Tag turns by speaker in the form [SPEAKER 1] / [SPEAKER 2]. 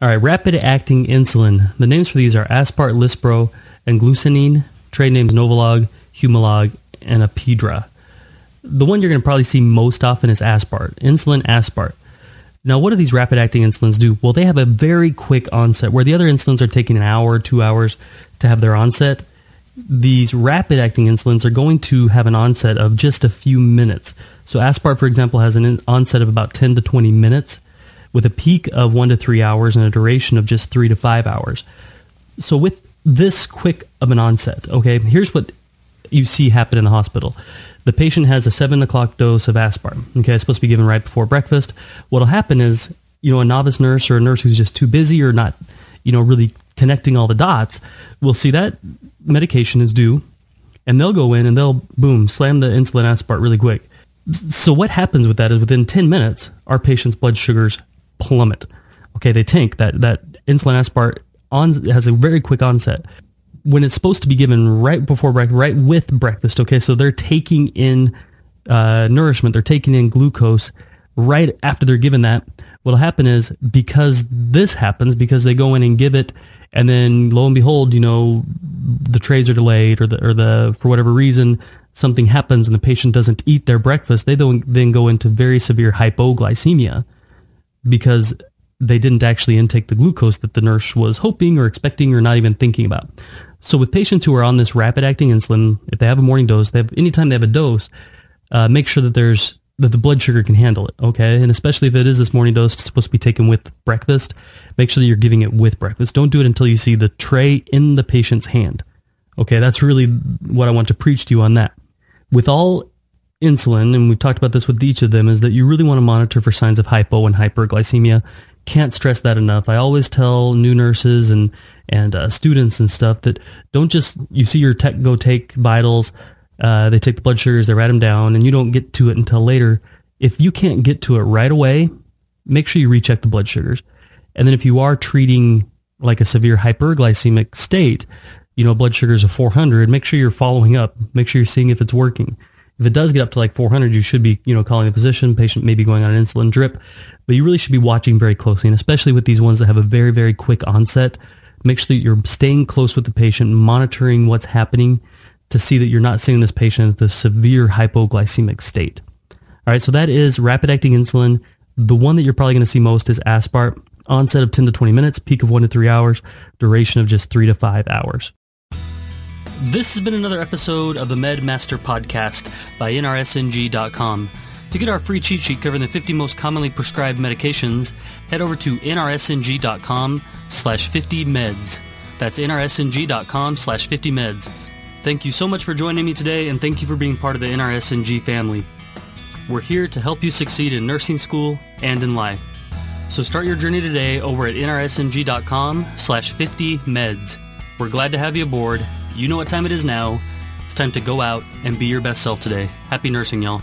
[SPEAKER 1] All right, rapid acting insulin. The names for these are Aspart, Lispro, and glulisine. Trade names Novolog, Humalog, and Apidra. The one you're going to probably see most often is Aspart, insulin Aspart. Now, what do these rapid acting insulins do? Well, they have a very quick onset, where the other insulins are taking an hour, two hours to have their onset. These rapid acting insulins are going to have an onset of just a few minutes. So, Aspart, for example, has an onset of about 10 to 20 minutes with a peak of one to three hours and a duration of just three to five hours. So, with this quick of an onset, okay, here's what you see happen in the hospital. The patient has a seven o'clock dose of aspart. Okay, it's supposed to be given right before breakfast. What'll happen is, you know, a novice nurse or a nurse who's just too busy or not, you know, really connecting all the dots will see that medication is due and they'll go in and they'll boom slam the insulin aspart really quick. So what happens with that is within 10 minutes, our patient's blood sugars plummet. Okay, they tank. That that insulin aspart on has a very quick onset when it's supposed to be given right before breakfast, right with breakfast. Okay, so they're taking in uh, nourishment, they're taking in glucose right after they're given that. What'll happen is because this happens, because they go in and give it, and then lo and behold, you know, the trays are delayed, or the or the for whatever reason something happens and the patient doesn't eat their breakfast, they don't then go into very severe hypoglycemia because they didn't actually intake the glucose that the nurse was hoping or expecting or not even thinking about. So with patients who are on this rapid acting insulin, if they have a morning dose, they have anytime they have a dose, uh, make sure that there's that the blood sugar can handle it. Okay, and especially if it is this morning dose, supposed to be taken with breakfast. Make sure that you're giving it with breakfast. Don't do it until you see the tray in the patient's hand. Okay, that's really what I want to preach to you on that. With all insulin, and we've talked about this with each of them, is that you really want to monitor for signs of hypo and hyperglycemia. Can't stress that enough. I always tell new nurses and and uh, students and stuff that don't just you see your tech go take vitals, uh, they take the blood sugars, they write them down, and you don't get to it until later. If you can't get to it right away, make sure you recheck the blood sugars. And then if you are treating like a severe hyperglycemic state, you know, blood sugars of 400, make sure you're following up. Make sure you're seeing if it's working. If it does get up to like 400, you should be, you know, calling a physician. Patient may be going on an insulin drip, but you really should be watching very closely, and especially with these ones that have a very, very quick onset Make sure that you're staying close with the patient, monitoring what's happening to see that you're not seeing this patient into a severe hypoglycemic state. All right, so that is rapid acting insulin. The one that you're probably going to see most is Aspart. Onset of 10 to 20 minutes, peak of 1 to 3 hours, duration of just 3 to 5 hours. This has been another episode of the MedMaster Podcast by NRSNG.com. To get our free cheat sheet covering the 50 most commonly prescribed medications, head over to nrsng.com slash 50meds. That's nrsng.com slash 50meds. Thank you so much for joining me today, and thank you for being part of the NRSNG family. We're here to help you succeed in nursing school and in life. So start your journey today over at nrsng.com slash 50meds. We're glad to have you aboard. You know what time it is now. It's time to go out and be your best self today. Happy nursing, y'all.